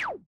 you